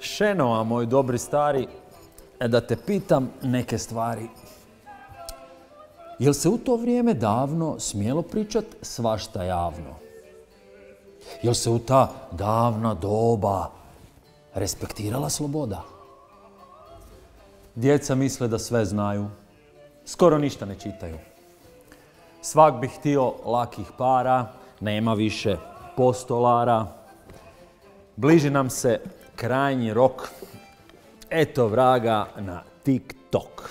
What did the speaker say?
Šenova, moj dobri stari, e, da te pitam neke stvari. Jel se u to vrijeme davno smjelo pričat svašta javno? Jel se u ta davna doba respektirala sloboda? Djeca misle da sve znaju, skoro ništa ne čitaju. Svak bi htio lakih para, nema više postolara. Bliži nam se krajnji rok. Eto vraga na TikTok.